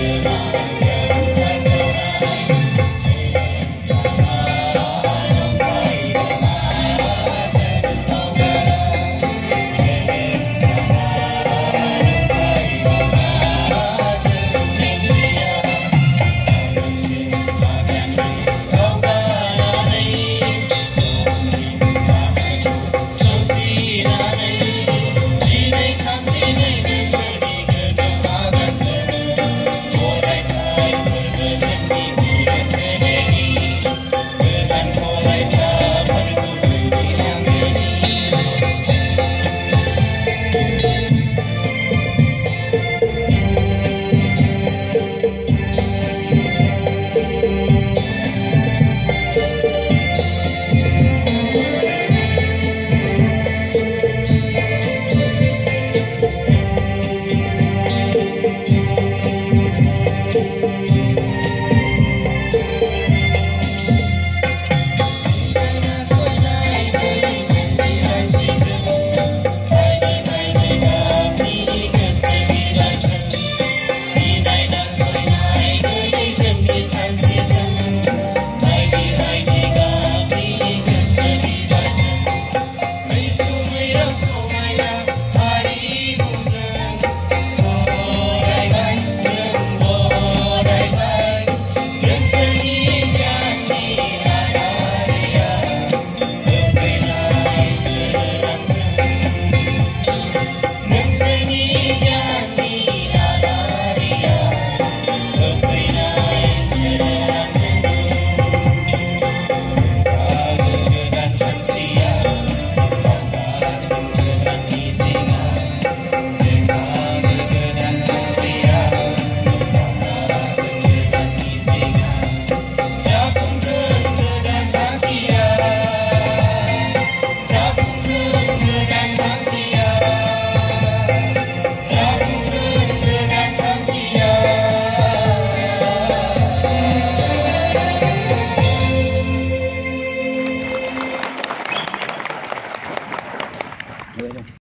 Yeah.